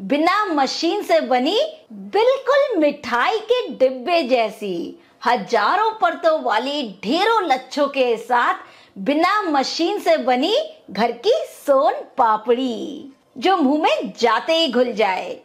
बिना मशीन से बनी बिल्कुल मिठाई के डिब्बे जैसी हज़ारों परतों वाली ढेरों लच्छों के साथ बिना मशीन से बनी घर की सोन पापड़ी, जो मुँह में जाते ही घुल जाए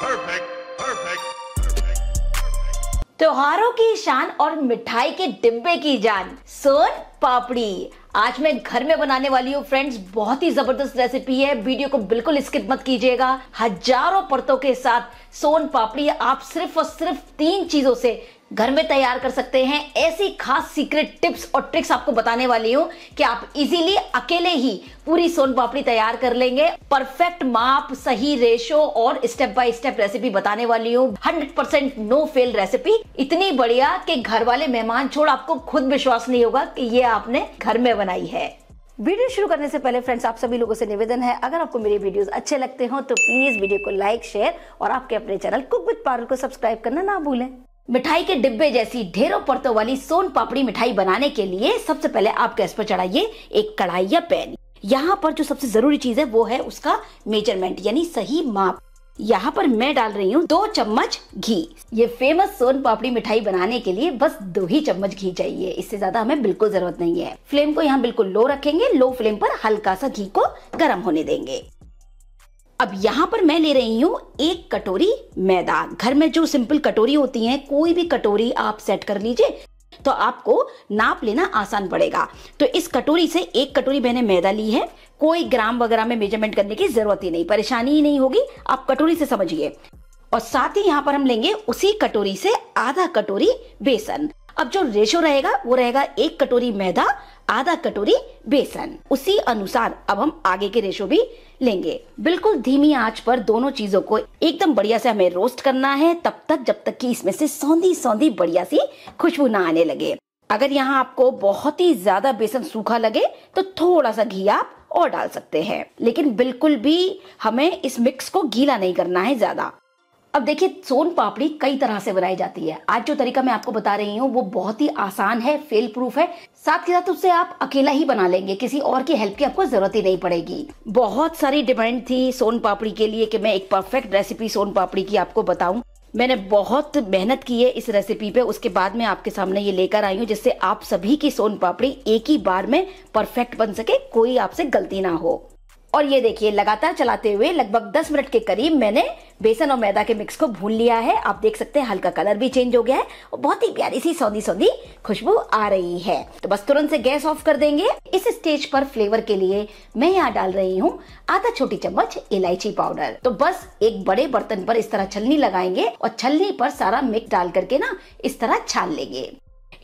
Perfect. त्योहारों की शान और मिठाई के डिब्बे की जान। सोन पापड़ी। आज मैं घर में बनाने वाली हूँ फ्रेंड्स बहुत ही ज़बरदस्त रेसिपी है। वीडियो को बिल्कुल स्किप मत कीजिएगा। हज़ारों परतों के साथ सोन पापड़ी, आप सिर्फ़ और सिर्फ़ तीन चीज़ों से घर में तैयार कर सकते हैं। ऐसी खास सीक्रेट टिप्स और ट्रिक्स आपको बताने वाली हूँ कि आप इजीली अकेले ही पूरी सोन पापड़ी तैयार कर लेंगे। परफेक्ट माप, सही रेशो और स्टेप बाय स्टेप रेसिपी बताने वाली हूँ। 100% नो फेल रेसिपी इतनी बढ़िया कि घर वाले मेहमान, छोड़ आपको खुद विश्वास नहीं होगा कि ये आपने घर में बनाई है। वीडियो शुरू करने से पहले फ्रेंड्स आप सभी लोगों से निवेदन है, अगर आपको मेरे वीडियोस अच्छे लगते हो तो प्लीज़ वीडियो को लाइक शेयर और आपके अपने चैनल कुक विद पारुल को सब्सक्राइब करना ना भूलें। मिठाई के डिब्बे जैसी ढेरों परतों वाली सोन पापड़ी मिठाई बनाने के लिए सबसे पहले आप गैस पर चढ़ाइए एक कढ़ाई या पैन। यहाँ पर जो सबसे ज़रूरी चीज़ है वो है उसका मेज़रमेंट, यानी सही माप। यहाँ पर मैं डाल रही हूँ दो चम्मच घी। ये फ़ेमस सोन पापड़ी मिठाई बनाने के लिए बस दो ही चम्मच घी चाहिए। इससे ज़्यादा हमें बिल्कुल ज़रूरत नहीं है। फ्लेम को यहाँ बिल्कुल लो रखेंगे, लो फ्लेम पर हल्का सा घी को गर्म होने देंगे। अब यहाँ पर मैं ले रही हूँ एक कटोरी मैदा। घर में जो सिंपल कटोरी होती है, कोई भी कटोरी आप सेट कर लीजिए तो आपको नाप लेना आसान पड़ेगा। तो इस कटोरी से एक कटोरी मैंने मैदा ली है, कोई ग्राम वगैरह में मेज़रमेंट करने की ज़रूरत ही नहीं, परेशानी ही नहीं होगी, आप कटोरी से समझिए। और साथ ही यहाँ पर हम लेंगे उसी कटोरी से आधा कटोरी बेसन। अब जो रेशो रहेगा, वो रहेगा एक कटोरी मैदा, आधा कटोरी बेसन। उसी अनुसार अब हम आगे के रेशो भी लेंगे। बिल्कुल धीमी आँच पर दोनों चीज़ों को एकदम बढ़िया से हमें रोस्ट करना है, तब तक, जब तक कि इसमें से सौंधी सौंधी बढ़िया सी खुशबू ना आने लगे। अगर यहाँ आपको बहुत ही ज़्यादा बेसन सूखा लगे तो थोड़ा सा घी आप और डाल सकते हैं। लेकिन बिल्कुल भी हमें इस मिक्स को गीला नहीं करना है ज़्यादा। अब देखिए, सोन पापड़ी कई तरह से बनाई जाती है। आज जो तरीका मैं आपको बता रही हूँ, वो बहुत ही आसान है फेल प्रूफ है। साथ के साथ उससे आप अकेला ही बना लेंगे, किसी और की हेल्प की आपको ज़रूरत ही नहीं पड़ेगी। बहुत सारी डिमांड थी सोन पापड़ी के लिए कि मैं एक परफेक्ट रेसिपी सोन पापड़ी की आपको बताऊँ। मैंने बहुत मेहनत की है इस रेसिपी पे। उसके बाद मैं आपके सामने ये लेकर आई हूँ, जिससे आप सभी की सोन पापड़ी एक ही बार में परफेक्ट बन सके, कोई आपसे गलती ना हो। और ये देखिए, लगातार चलाते हुए लगभग 10 मिनट के करीब मैंने बेसन और मैदा के मिक्स को भून लिया है। आप देख सकते हैं, हल्का कलर भी चेंज हो गया है और बहुत ही प्यारी सी सौंधी सौंधी खुशबू आ रही है। तो बस तुरंत से गैस ऑफ़ कर देंगे। इस स्टेज पर फ्लेवर के लिए मैं यहाँ डाल रही हूँ आधा छोटी चम्मच इलायची पाउडर। तो बस एक बड़े बर्तन पर इस तरह छलनी लगाएँगे और छलनी पर सारा मिक्स डाल करके ना इस तरह छान लेंगे।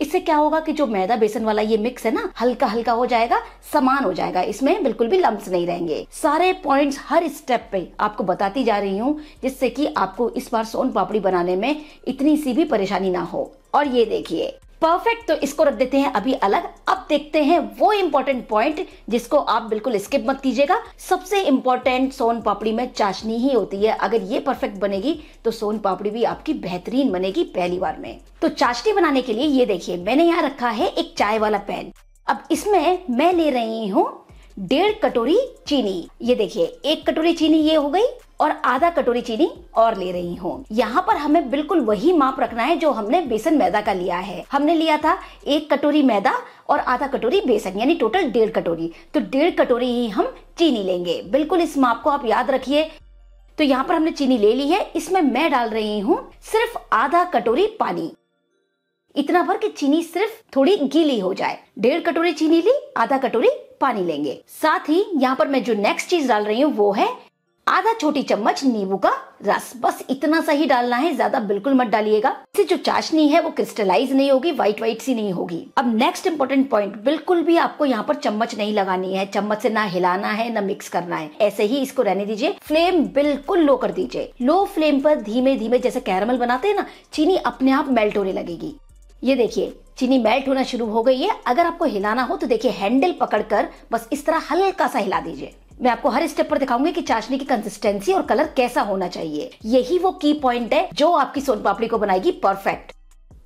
इससे क्या होगा कि जो मैदा बेसन वाला ये मिक्स है ना हल्का हल्का हो जाएगा, समान हो जाएगा। इसमें बिल्कुल भी लम्स नहीं रहेंगे। सारे पॉइंट्स हर स्टेप पे आपको बताती जा रही हूँ, जिससे कि आपको इस बार सोन पापड़ी बनाने में इतनी सी भी परेशानी ना हो। और ये देखिए परफेक्ट तो इसको रख देते हैं अभी अलग। अब देखते हैं वो इम्पोर्टेंट पॉइंट जिसको आप बिल्कुल स्किप मत कीजिएगा। सबसे इंपॉर्टेंट सोन पापड़ी में चाशनी ही होती है। अगर ये परफेक्ट बनेगी तो सोन पापड़ी भी आपकी बेहतरीन बनेगी पहली बार में। तो चाशनी बनाने के लिए ये देखिए, मैंने यहाँ रखा है एक चाय वाला पैन। अब इसमें मैं ले रही हूँ डेढ़ कटोरी चीनी। ये देखिए, एक कटोरी चीनी ये हो गई और आधा कटोरी चीनी और ले रही हूँ। यहाँ पर हमें बिल्कुल वही माप रखना है जो हमने बेसन मैदा का लिया है। हमने लिया था एक कटोरी मैदा और आधा कटोरी बेसन, यानी टोटल डेढ़ कटोरी। तो डेढ़ कटोरी ही हम चीनी लेंगे। बिल्कुल इस माप को आप याद रखिए। तो यहाँ पर हमने चीनी ले ली है। इसमें मैं डाल रही हूँ सिर्फ़ आधा कटोरी पानी। इतना भर कि चीनी सिर्फ़ थोड़ी गीली हो जाए। डेढ़ कटोरी चीनी ली, आधा कटोरी पानी लेंगे। साथ ही यहाँ पर मैं जो नेक्स्ट चीज़ डाल रही हूँ, वो है आधा छोटी चम्मच नींबू का रस। बस इतना सा ही डालना है, ज़्यादा बिल्कुल मत डालिएगा। इससे जो चाशनी है, वो क्रिस्टलाइज नहीं होगी व्हाइट व्हाइट सी नहीं होगी। अब नेक्स्ट इम्पोर्टेंट पॉइंट बिल्कुल भी आपको यहाँ पर चम्मच नहीं लगानी है। चम्मच से ना हिलाना है, ना मिक्स करना है। ऐसे ही इसको रहने दीजिए। फ्लेम बिल्कुल लो कर दीजिए। लो फ्लेम पर धीमे धीमे जैसे कैरमल बनाते हैं ना, चीनी अपने आप मेल्ट होने लगेगी। ये देखिए, चीनी मेल्ट होना शुरू हो गई है। अगर आपको हिलाना हो तो देखिए हैंडल पकड़कर बस इस तरह हल्का सा हिला दीजिए। मैं आपको हर स्टेप पर दिखाऊँगी कि चाशनी की कंसिस्टेंसी और कलर कैसा होना चाहिए। यही वो की पॉइंट है जो आपकी सोन पापड़ी को बनाएगी परफेक्ट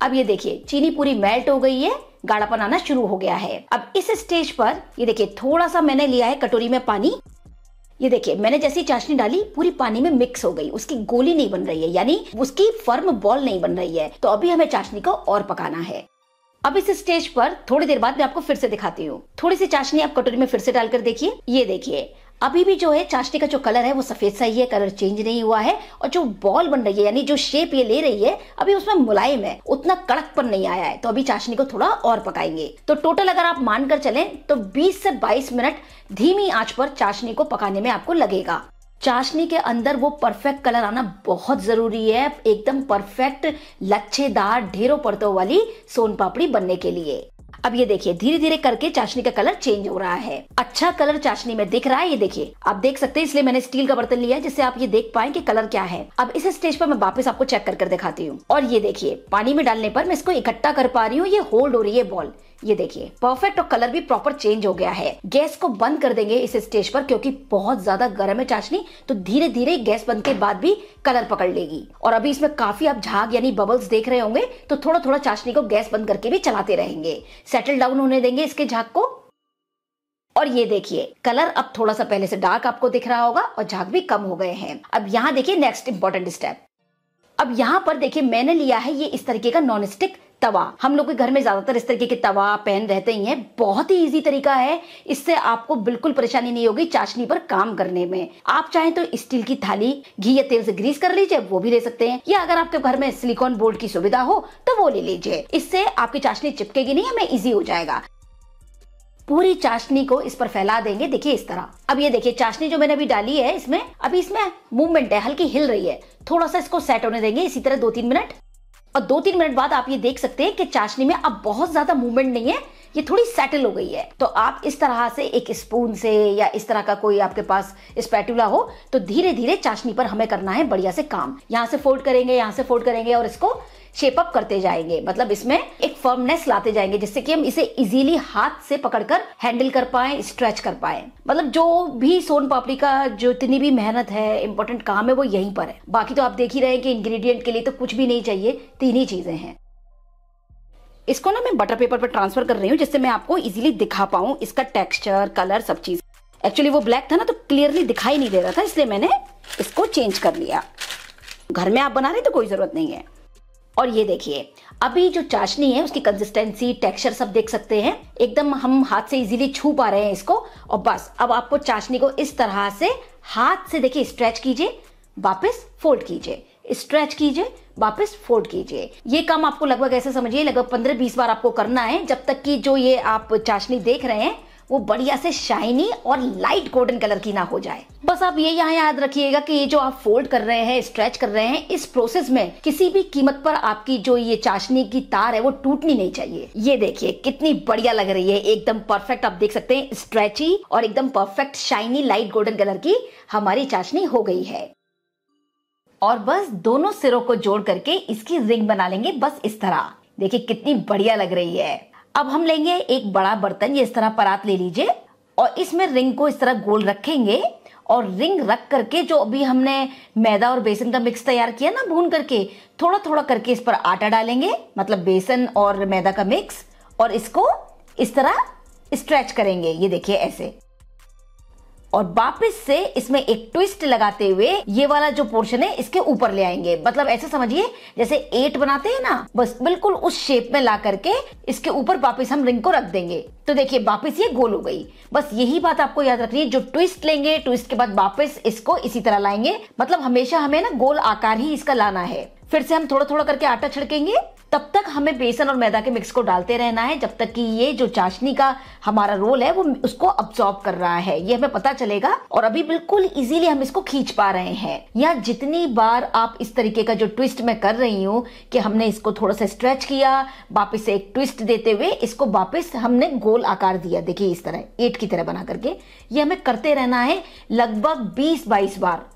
अब ये देखिए, चीनी पूरी मेल्ट हो गई है, गाढ़ापन आना शुरू हो गया है। अब इस स्टेज पर, ये देखिए, थोड़ा सा मैंने लिया है कटोरी में पानी। ये देखिए, मैंने जैसी चाशनी डाली, पूरी पानी में मिक्स हो गई। उसकी गोली नहीं बन रही है, यानी उसकी फर्म बॉल नहीं बन रही है। तो अभी हमें चाशनी को और पकाना है। अब इस स्टेज पर थोड़ी देर बाद मैं आपको फिर से दिखाती हूँ। थोड़ी सी चाशनी आप कटोरी में फिर से डालकर देखिए। ये देखिए अभी भी जो है, चाशनी का जो कलर है, वो सफ़ेद सही है कलर चेंज नहीं हुआ है और जो बॉल बन रही है, यानी जो शेप ये ले रही है, अभी उसमें मुलायम है, उतना कड़क पर नहीं आया है तो अभी चाशनी को थोड़ा और पकाएँगे। तो टोटल अगर आप मानकर चलें तो 20 से 22 मिनट धीमी आँच पर चाशनी को पकाने में आपको लगेगा। चाशनी के अंदर वो परफेक्ट कलर आना बहुत ज़रूरी है, एकदम परफेक्ट लच्छेदार, ढेरों परतों वाली सोन पापड़ी बनने के लिए। अब ये देखिए धीरे धीरे करके चाशनी का कलर चेंज हो रहा है। अच्छा कलर चाशनी में दिख रहा है, ये देखिए। आप देख सकते हैं, इसलिए मैंने स्टील का बर्तन लिया जिससे आप ये देख पाए कि कलर क्या है। अब इस स्टेज पर मैं वापस आपको चेक कर कर दिखाती हूँ। और ये देखिए, पानी में डालने पर मैं इसको इकट्ठा कर पा रही हूँ, ये होल्ड हो रही है बॉल ये देखिए परफेक्ट और कलर भी प्रॉपर चेंज हो गया है। गैस को बंद कर देंगे इस स्टेज पर, क्योंकि बहुत ज़्यादा गर्म है चाशनी तो धीरे धीरे गैस बंद के बाद भी कलर पकड़ लेगी। और अभी इसमें काफ़ी आप झाग यानी बबल्स देख रहे होंगे तो थोड़ा थोड़ा चाशनी को गैस बंद करके भी चलाते रहेंगे। सेटल डाउन होने देंगे इसके झाक को। और ये देखिए कलर अब थोड़ा सा पहले से डार्क आपको दिख रहा होगा और झाक भी कम हो गए हैं। अब यहाँ देखिए नेक्स्ट इंपॉर्टेंट स्टेप अब यहाँ पर देखिए मैंने लिया है ये इस तरीके का नॉन स्टिक तवा। हम लोग के घर में ज़्यादातर इस तरीके के तवा पैन रहते ही हैं। बहुत ही इजी तरीका है। इससे आपको बिल्कुल परेशानी नहीं होगी चाशनी पर काम करने में। आप चाहें तो स्टील की थाली, घी या तेल से ग्रीस कर लीजिए, वो भी ले सकते हैं। या अगर आपके घर में सिलिकॉन बोर्ड की सुविधा हो तो वो ले लीजिए। इससे आपकी चाशनी चिपकेगी नहीं, हमें इजी हो जाएगा। पूरी चाशनी को इस पर फैला देंगे। देखिए इस तरह। अब ये देखिए, चाशनी जो मैंने अभी डाली है इसमें, अभी इसमें मूवमेंट है, हल्की हिल रही है। थोड़ा सा इसको सेट होने देंगे। इसी तरह दो तीन मिनट। और दो तीन मिनट बाद आप ये देख सकते हैं कि चाशनी में अब बहुत ज़्यादा मूवमेंट नहीं है, ये थोड़ी सेटल हो गई है। तो आप इस तरह से एक स्पून से या इस तरह का कोई आपके पास स्पैटुला हो तो धीरे धीरे चाशनी पर हमें करना है बढ़िया से काम। यहाँ से फोल्ड करेंगे, यहाँ से फोल्ड करेंगे और इसको शेप अप करते जाएँगे। मतलब इसमें एक फर्मनेस लाते जाएँगे, जिससे कि हम इसे इजीली हाथ से पकड़कर हैंडल कर पाए स्ट्रेच कर पाए। मतलब जो भी सोन पापड़ी का जो इतनी भी मेहनत है इंपॉर्टेंट काम है, वो यहीं पर है। बाकी तो आप देख ही रहे हैं कि इंग्रेडिएंट के लिए तो कुछ भी नहीं चाहिए, तीन ही चीज़ें हैं। इसको ना मैं बटर पेपर पर ट्रांसफ़र कर रही हूँ, जिससे मैं आपको इजीली दिखा पाऊँ इसका टेक्सचर कलर सब चीज़। एक्चुअली वो ब्लैक था ना तो क्लियरली दिखाई नहीं दे रहा था, इसलिए मैंने इसको चेंज कर लिया। घर में आप बना रहे तो कोई ज़रूरत नहीं है। और ये देखिए, अभी जो चाशनी है, उसकी कंसिस्टेंसी टेक्सचर सब देख सकते हैं। एकदम हम हाथ से इजीली छू पा रहे हैं इसको। और बस, अब आपको चाशनी को इस तरह से हाथ से देखिए स्ट्रेच कीजिए, वापस फोल्ड कीजिए। स्ट्रेच कीजिए, वापस फोल्ड कीजिए। ये काम आपको लगभग ऐसे समझिए, लगभग पंद्रह बीस बार आपको करना है, जब तक कि जो ये आप चाशनी देख रहे हैं वो बढ़िया से शाइनी और लाइट गोल्डन कलर की ना हो जाए। बस आप ये यहाँ याद रखिएगा कि ये जो आप फोल्ड कर रहे हैं स्ट्रेच कर रहे हैं, इस प्रोसेस में किसी भी कीमत पर आपकी जो ये चाशनी की तार है, वो टूटनी नहीं चाहिए। ये देखिए, कितनी बढ़िया लग रही है। एकदम परफेक्ट आप देख सकते हैं स्ट्रेची और एकदम perfect shiny light golden colour की हमारी चाशनी हो गई है। और बस दोनों सिरों को जोड़ करके इसकी रिंग बना लेंगे बस इस तरह। देखिए, कितनी बढ़िया लग रही है। अब हम लेंगे एक बड़ा बर्तन, ये इस तरह परात ले लीजिए, और इसमें रिंग को इस तरह गोल रखेंगे, और रिंग रख करके जो अभी हमने मैदा और बेसन का मिक्स तैयार किया ना भून करके थोड़ा थोड़ा करके इस पर आटा डालेंगे मतलब बेसन और मैदा का मिक्स, और इसको इस तरह स्ट्रेच करेंगे। ये देखिए ऐसे। और वापस से इसमें एक ट्विस्ट लगाते हुए ये वाला जो पोर्शन है, इसके ऊपर ले आएँगे। मतलब ऐसे समझिए, जैसे एट बनाते हैं ना, बस बिल्कुल उस शेप में ला करके इसके ऊपर वापस हम रिंग को रख देंगे। तो देखिए, वापस ये गोल हो गई। बस यही बात आपको याद रखनी है, जो ट्विस्ट लेंगे ट्विस्ट के बाद वापस इसको इसी तरह लाएँगे। मतलब हमेशा हमें ना गोल आकार ही इसका लाना है। फिर से हम थोड़ा थोड़ा करके आटा छिड़केंगे। तब तक हमें बेसन और मैदा के मिक्स को डालते रहना है। जब तक कि ये जो चाशनी का हमारा रोल है, वो उसको अब्सॉर्ब कर रहा है। ये हमें पता चलेगा और अभी बिल्कुल इजीली हम इसको खींच पा रहे हैं। या जितनी बार आप इस तरीके का जो ट्विस्ट मैं कर रही हूँ कि हमने इसको थोड़ा सा स्ट्रेच किया, वापिस एक ट्विस्ट देते हुए इसको वापिस हमने गोल आकार दिया। देखिए इस तरह एट की तरह बना करके। ये हमें करते रहना है लगभग बीस बाईस बार।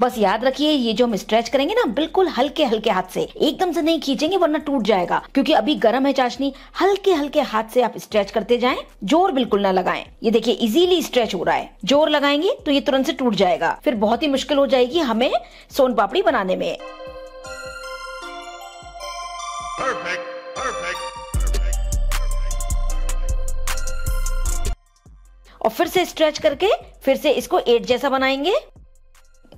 बस याद रखिए ये जो हम स्ट्रेच करेंगे ना बिल्कुल हल्के हल्के हाथ से एकदम से नहीं खींचेंगे वरना टूट जाएगा। क्योंकि अभी गर्म है चाशनी हल्के हल्के हाथ से आप स्ट्रेच करते जाएँ ज़ोर बिल्कुल ना लगाएँ। ये देखिए इजीली स्ट्रेच हो रहा है। ज़ोर लगाएँगे तो ये तुरंत से टूट जाएगा। फिर बहुत ही मुश्किल हो जाएगी हमें सोन पापड़ी बनाने में। और फिर से स्ट्रेच करके फिर से इसको एट जैसा बनाएँगे।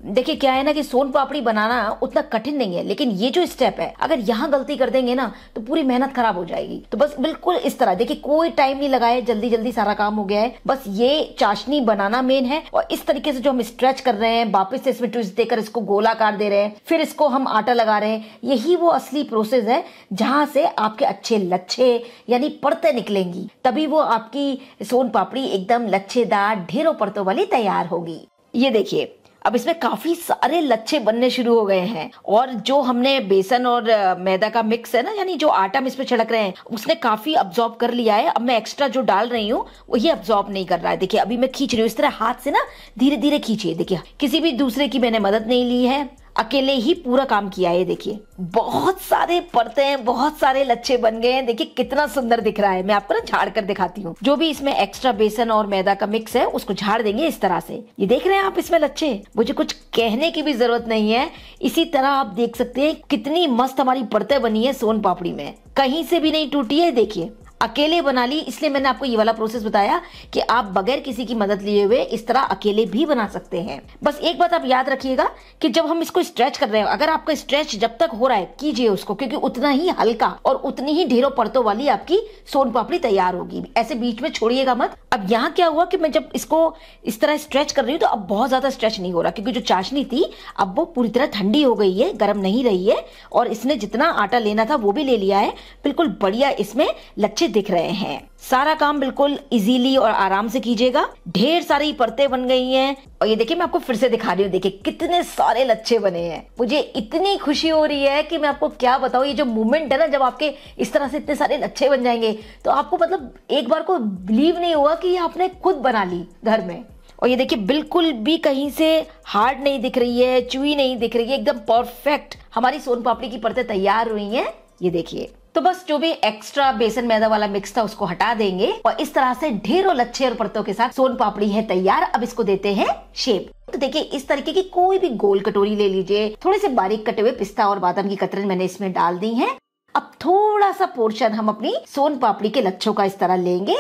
देखिए, क्या है ना कि सोन पापड़ी बनाना उतना कठिन नहीं है, लेकिन ये जो स्टेप है, अगर यहाँ गलती कर देंगे ना तो पूरी मेहनत खराब हो जाएगी। तो बस बिल्कुल इस तरह, देखिए, कोई टाइम नहीं लगाए जल्दी जल्दी सारा काम हो गया है। बस ये चाशनी बनाना मेन है, और इस तरीके से जो हम स्ट्रेच कर रहे हैं, वापस से इसमें ट्विस्ट देकर इसको गोलाकार दे रहे हैं, फिर इसको हम आटा लगा रहे हैं, यही वो असली प्रोसेस है, जहाँ से आपके अच्छे लच्छे, यानी परतें निकलेंगी, तभी वो आपकी सोन पापड़ी एकदम लच्छेदार, ढेरों परतों वाली तैयार होगी। ये देखिए अब इसमें काफ़ी सारे लच्छे बनने शुरू हो गए हैं। और जो हमने बेसन और मैदा का मिक्स है ना, यानी जो आटा हम इसमें छिड़क रहे हैं, उसने काफ़ी अब्जॉर्ब कर लिया है। अब मैं एक्स्ट्रा जो डाल रही हूँ वो ये अब्जॉर्ब नहीं कर रहा है। देखिए, अभी मैं खींच रही हूँ, इस तरह हाथ से ना धीरे धीरे खींचिए। देखिए, किसी भी दूसरे की मैंने मदद नहीं ली है। अकेले ही पूरा काम किया है, देखिए। बहुत सारे परतें बहुत सारे लच्छे बन गए हैं। देखिए, कितना सुंदर दिख रहा है। मैं आपको ना झाड़ कर दिखाती हूँ। जो भी इसमें एक्स्ट्रा बेसन और मैदा का मिक्स है, उसको झाड़ देंगे इस तरह से। ये देख रहे हैं आप इसमें लच्छे? मुझे कुछ कहने की भी ज़रूरत नहीं है। इसी तरह आप देख सकते हैं, कितनी मस्त हमारी परतें बनी है सोन पापड़ी में। कहीं से भी नहीं टूटी है, देखिए। अकेले बना ली, इसलिए मैंने आपको ये वाला प्रोसेस बताया कि आप बगैर किसी की मदद लिए हुए इस तरह अकेले भी बना सकते हैं। बस एक बात आप याद रखिएगा कि जब हम इसको स्ट्रेच कर रहे हैं, अगर आपका स्ट्रेच जब तक हो रहा है, कीजिए उसको, क्योंकि उतना ही हल्का और उतनी ही ढेरों परतों वाली आपकी सोन पापड़ी तैयार होगी। ऐसे बीच में छोड़िएगा मत। अब यहाँ क्या हुआ कि मैं जब इसको इस तरह स्ट्रेच कर रही हूँ तो अब बहुत ज़्यादा स्ट्रेच नहीं हो रहा, क्योंकि जो चाशनी थी, अब वो पूरी तरह ठंडी हो गई है, गर्म नहीं रही है, और इसने जितना आटा लेना था वो भी ले लिया है। बिल्कुल बढ़िया इसमें लच्छे दिख रहे हैं। सारा काम बिल्कुल इजीली और आराम से कीजिएगा। ढेर सारी परतें बन गई हैं। और ये देखिए, मैं आपको फिर से दिखा रही हूँ। देखिए, कितने सारे लच्छे बने हैं। मुझे इतनी खुशी हो रही है कि मैं आपको क्या बताऊँ, ये जो मूवमेंट है ना, जब आपके इस तरह से इतने सारे लच्छे बन जाएँगे तो आपको मतलब एक बार को बिलीव नहीं हुआ कि ये आपने खुद बना ली घर में। और ये देखिए, बिल्कुल भी कहीं से हार्ड नहीं दिख रही है, चुई नहीं दिख रही है, एकदम परफेक्ट हमारी सोन पापड़ी की परतें तैयार हुई हैं। ये देखिए। तो बस जो भी एक्स्ट्रा बेसन मैदा वाला मिक्स था उसको हटा देंगे और इस तरह से ढेरों लच्छे और परतों के साथ सोन पापड़ी है तैयार। अब इसको देते हैं शेप तो देखिए, इस तरीके की कोई भी गोल कटोरी ले लीजिए। थोड़े से बारीक कटे हुए पिस्ता और बादाम की कतरन मैंने इसमें डाल दी है। अब थोड़ा सा पोर्शन हम अपनी सोन पापड़ी के लच्छों का इस तरह लेंगे।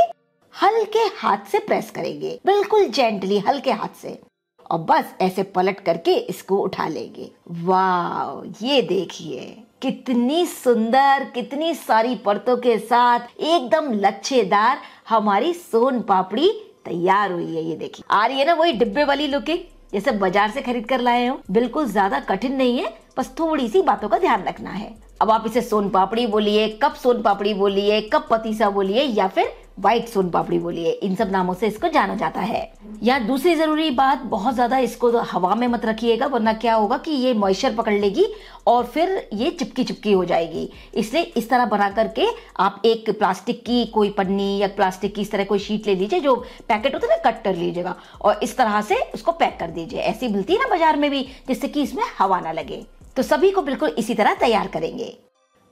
हल्के हाथ से प्रेस करेंगे। बिल्कुल जेंटली हल्के हाथ से। और बस ऐसे पलट करके इसको उठा लेंगे। वाह ये देखिए। कितनी सुंदर, कितनी सारी परतों के साथ एकदम लच्छेदार हमारी सोन पापड़ी तैयार हुई है, ये देखिए। आ रही है ना वही डिब्बे वाली लुकिंग जैसे बाज़ार से खरीद कर लाए हो। बिल्कुल ज़्यादा कठिन नहीं है, बस थोड़ी सी बातों का ध्यान रखना है। अब आप इसे सोन पापड़ी बोलिए कब सोन पापड़ी बोलिए कब पतीसा बोलिए, या फिर व्हाइट सोन पापड़ी बोलिए, इन सब नामों से इसको जाना जाता है। यहाँ दूसरी ज़रूरी बात, बहुत ज़्यादा इसको हवा में मत रखिएगा, वरना क्या होगा कि ये मॉइस्चर पकड़ लेगी और फिर ये चिपकी चिपकी हो जाएगी। इसलिए इस तरह बना करके आप एक प्लास्टिक की कोई पन्नी या प्लास्टिक की इस तरह कोई शीट ले लीजिए, जो पैकेट होता है ना कट कर लीजिएगा और इस तरह से उसको पैक कर दीजिए। ऐसी मिलती है ना बाज़ार में भी, जिससे कि इसमें हवा ना लगे। तो सभी को बिल्कुल इसी तरह तैयार करेंगे।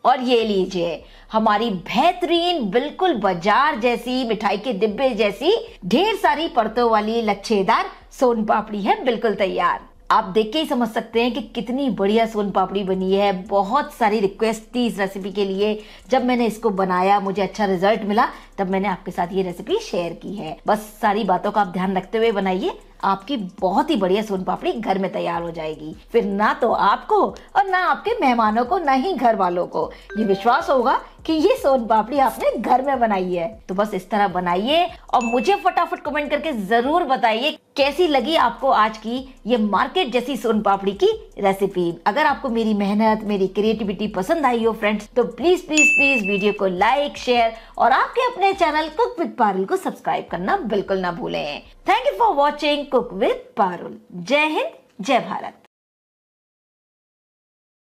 और ये लीजिए, हमारी बेहतरीन, बिल्कुल बाज़ार जैसी, मिठाई के डिब्बे जैसी, ढेर सारी परतों वाली लच्छेदार सोन पापड़ी है, बिल्कुल तैयार। आप देख के ही समझ सकते हैं कि कितनी बढ़िया सोन पापड़ी बनी है। बहुत सारी रिक्वेस्ट थी इस रेसिपी के लिए। जब मैंने इसको बनाया, मुझे अच्छा रिज़ल्ट मिला, तब मैंने आपके साथ ये रेसिपी शेयर की है। बस सारी बातों का आप ध्यान रखते हुए बनाइए। आपकी बहुत ही बढ़िया सोन पापड़ी घर में तैयार हो जाएगी। फिर ना तो आपको और ना आपके मेहमानों को, ना ही घर वालों को। ये विश्वास होगा कि ये सोन पापड़ी आपने घर में बनाई है। तो बस इस तरह बनाइए और मुझे फटाफट कमेंट करके ज़रूर बताइए कैसी लगी आपको आज की ये मार्केट जैसी सोन पापड़ी की रेसिपी अगर आपको मेरी मेहनत, मेरी क्रिएटिविटी पसंद आई हो फ्रेंड्स तो प्लीज़ प्लीज़ प्लीज़ वीडियो को लाइक शेयर और आपके अपने चैनल कुक विद पारुल को सब्सक्राइब करना बिल्कुल ना भूलें। Thank you for watching cook with Parul जय हिंद, जय भारत।